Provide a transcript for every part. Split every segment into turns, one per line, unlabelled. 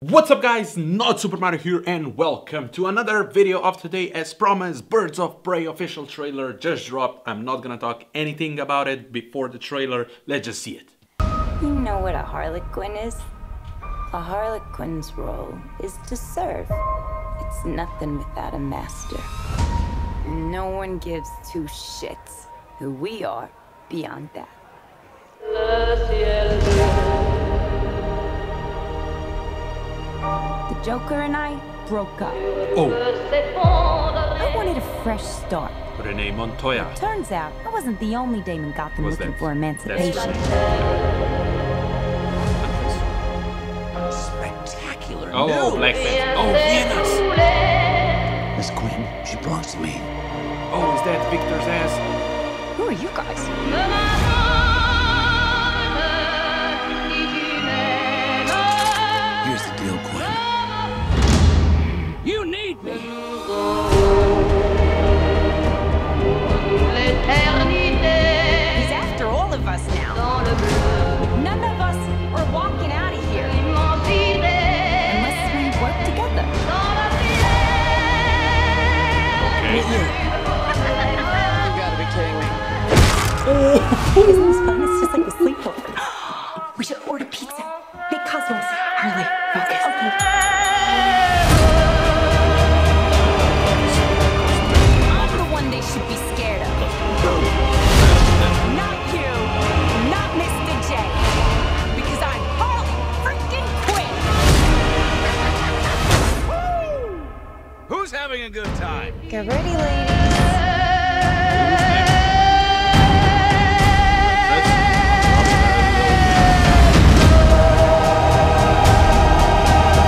What's up guys, not Super Mario here and welcome to another video of today as promised Birds of Prey official trailer just dropped. I'm not gonna talk anything about it before the trailer, let's just see it.
You know what a Harlequin is? A Harlequin's role is to serve. It's nothing without a master. No one gives two shits who we are beyond that. The Joker and I broke up.
Oh,
I wanted a fresh start.
Renee Montoya.
Turns out I wasn't the only dame in Gotham
Was
looking
that-
for emancipation.
Spectacular
Oh,
news.
Black Panther. Oh, Vienna's.
Miss Quinn, she belongs to me.
Oh, is that Victor Zsasz?
Who are you guys?
Okay.
You gotta be kidding me. Oh.
Isn't this fun? It's just like a sleepover. we should order pizza. Big cosmos. Harley, focus. Okay.
A good time?
Get ready, ladies.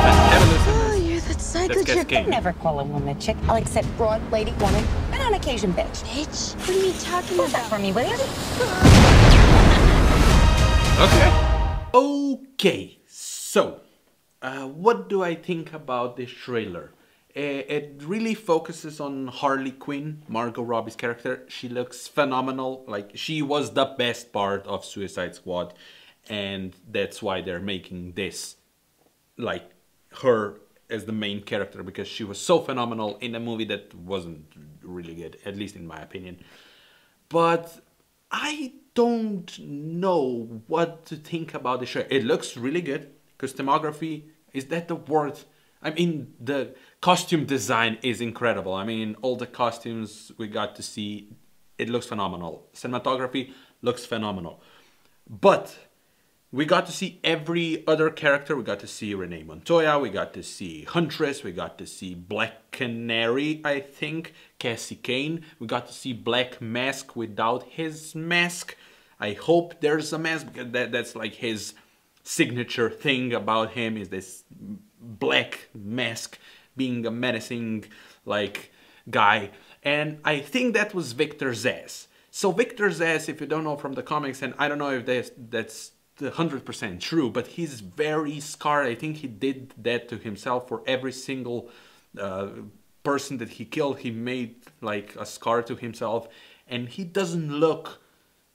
Fantabulous.
You're that psycho chick.
game.
Never call a woman a chick. I'll accept broad, lady, woman, and on occasion, bitch.
Bitch, what are you talking
Hold that
about?
for me, will you?
Okay. Okay, so uh, what do I think about this trailer? Uh, it really focuses on Harley Quinn, Margot Robbie's character. She looks phenomenal. Like she was the best part of Suicide Squad, and that's why they're making this like her as the main character because she was so phenomenal in a movie that wasn't really good, at least in my opinion. But I don't know what to think about the show. It looks really good. Costumography, is that the word? I mean, the costume design is incredible. I mean, all the costumes we got to see, it looks phenomenal. Cinematography looks phenomenal. But we got to see every other character. We got to see Renee Montoya. We got to see Huntress. We got to see Black Canary, I think. Cassie Cain. We got to see Black Mask without his mask. I hope there's a mask because that, that's like his signature thing about him is this black mask being a menacing like guy. And i think that was Victor Zsasz so Victor Zsasz if you don't know from the comics and i don't know if that's that's 100% true but he's very scarred. I think he did that to himself for every single uh, person that he killed. He made like a scar to himself and he doesn't look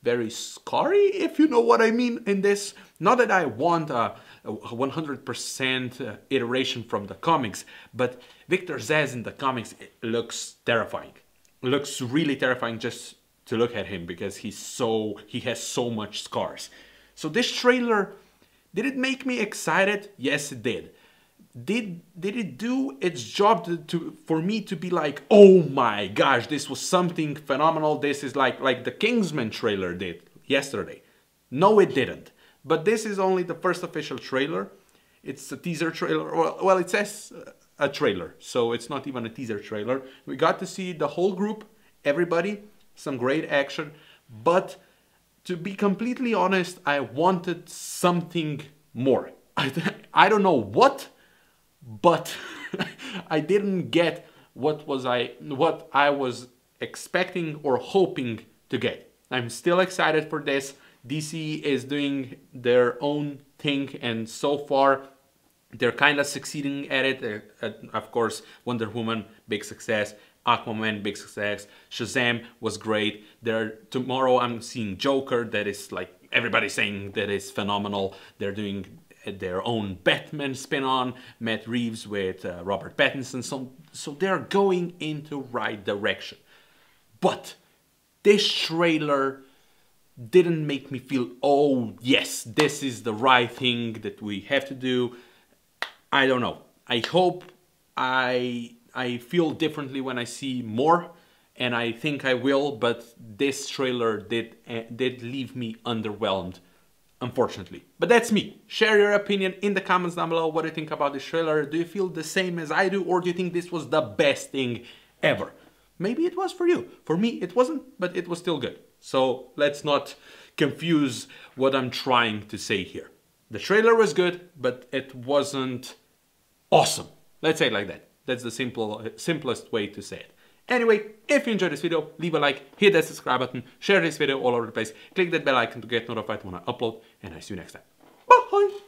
very scary, if you know what I mean in this. Not that I want a, a 100% uh, iteration from the comics, but Victor Zsasz in the comics looks terrifying. looks really terrifying just to look at him because he's so he has so much scars. So this trailer did it make me excited? Yes, it did. Did did it do its job to, to for me to be like, oh my gosh, this was something phenomenal. This is like like the Kingsman trailer did yesterday. No, it didn't. But this is only the first official trailer. It's a teaser trailer. Well, well it says a trailer, so it's not even a teaser trailer. We got to see the whole group, everybody, some great action, but to be completely honest, I wanted something more. I, I don't know what, but I didn't get what was I what I was expecting or hoping to get. I'm still excited for this. DC is doing their own thing and so far they're kind of succeeding at it. Uh, of course, Wonder Woman, big success. Aquaman, big success. Shazam was great. There tomorrow I'm seeing Joker that is like everybody's saying that is phenomenal. They're doing their own Batman spin-on, Matt Reeves with uh, Robert Pattinson, so, so they're going into the right direction. But this trailer didn't make me feel, oh yes, this is the right thing that we have to do. I don't know. I hope I I feel differently when I see more and I think I will, but this trailer did uh, did leave me underwhelmed unfortunately. But that's me. Share your opinion in the comments down below. What do you think about this trailer? Do you feel the same as I do or do you think this was the best thing ever? Maybe it was for you. For me, it wasn't, but it was still good. So let's not confuse what I'm trying to say here. The trailer was good, but it wasn't awesome. Let's say it like that. That's the simple, simplest way to say it. Anyway, if you enjoyed this video, leave a like, hit that subscribe button, share this video all over the place, click that bell icon to get notified when I upload, and I see you next time. Bye!